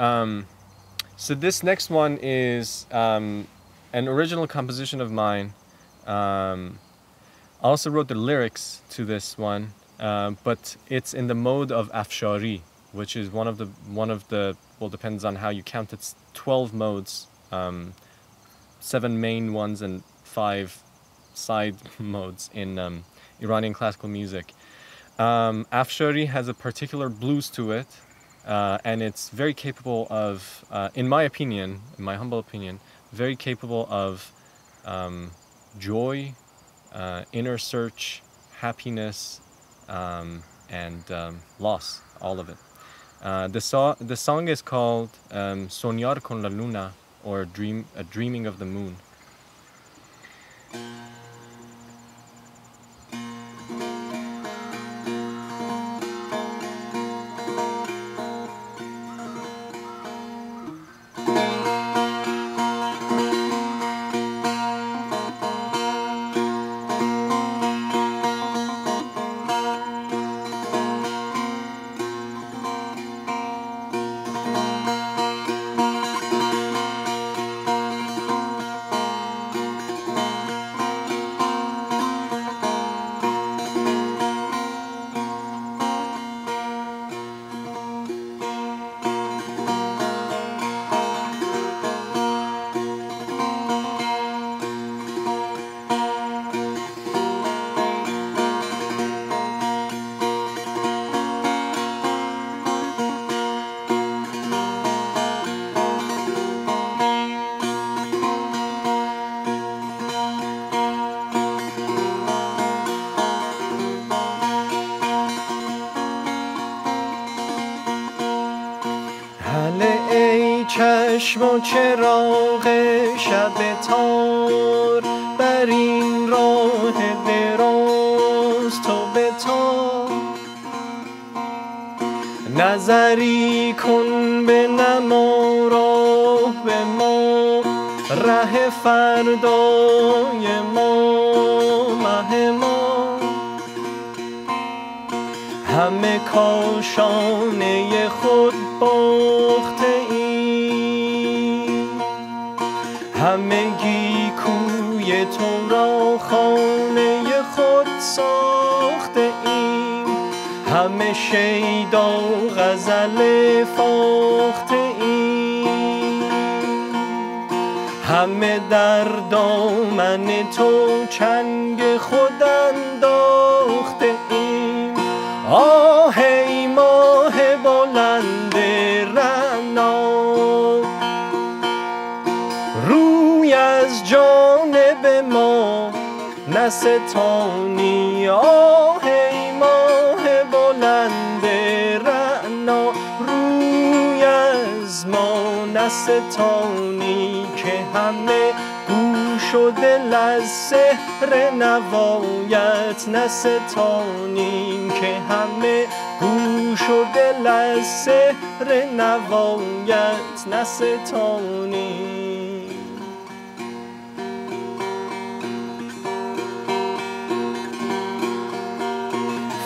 Um, so this next one is um, an original composition of mine. Um, I also wrote the lyrics to this one, uh, but it's in the mode of afshari, which is one of the one of the well depends on how you count. It's twelve modes, um, seven main ones and five side modes in um, Iranian classical music. Um, Afshari has a particular blues to it, uh, and it's very capable of, uh, in my opinion, in my humble opinion, very capable of um, joy, uh, inner search, happiness, um, and um, loss, all of it. Uh, the, so- the song is called um, Soñar con la Luna, or Dream, a Dreaming of the Moon. چشم و چراغ شب تار بر این راه دراز تو به نظری کن به نما راه به ما. ره فردای ما مه ما. همه کاشانه خود باخته همگی کوی تو را خانه خود ساخته ایم. همه شیدا غزل فاخته ایم. همه در دامن تو چنگ خود روی از جانب ما نستانی آه ای ماه بلند رعنا روی از ما نستانی که همه گوش و دل از سحر نوایت نستانیم که همه گوش و دل از سحر نوایت نستانیم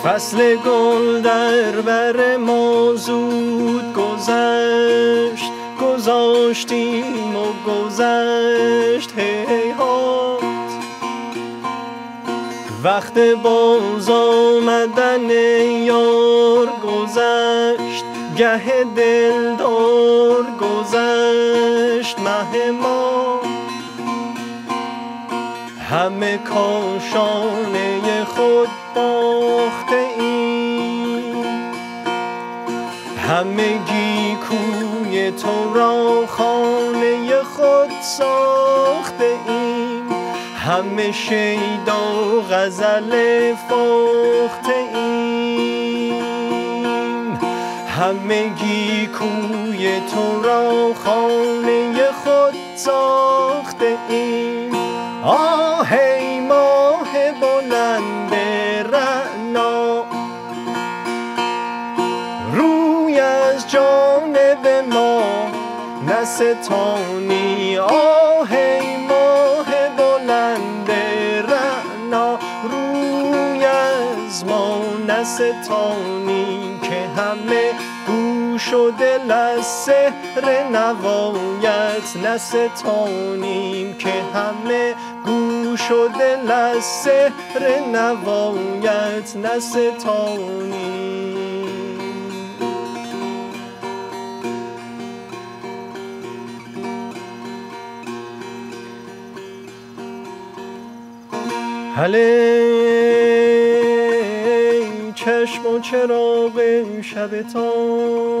فصل گل در بر ما زود گذشت. گذاشتیم و گذشت هیهات وقت باز آمدن یار گذشت. گه دلدار گذشت مه ما. همه کاشانه خود باخته ایم. همگی کوی تو را خانه خود ساخته ایم. همه شیدا غزل فاخته ایم. همگی کوی تو را خانه خود ساخته ایم. نستانی آه ماه بلند رعنا روی از ما نستانی که همه گوش و شده لسهر نوایت نستانیم که همه گوش شده لسهر نوایت نستانیم هله چشم و چراغ شبتان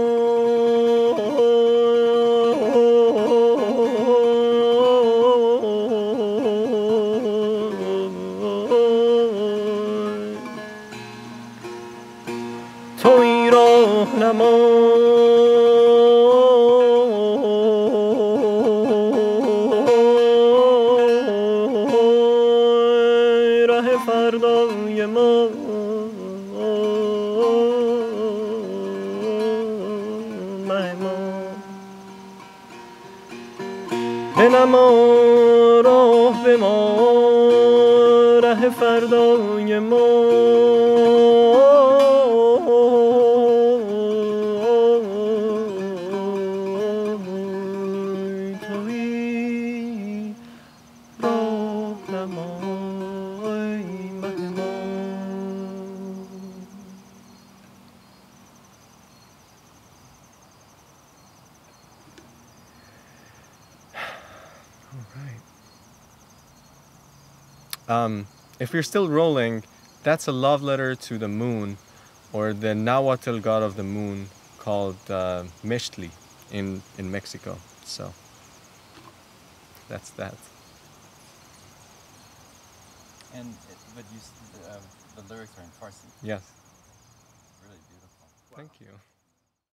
توی راه نمای فردای ما. بنما راه به ما. ره فردای ما. تویی راهنمای Um, if you're still rolling, that's a love letter to the moon, or the Nahuatl god of the moon, called uh, Mextli in in Mexico. So that's that. And it, but you, the, uh, the lyrics are in Farsi. Yes. Really beautiful. Thank you.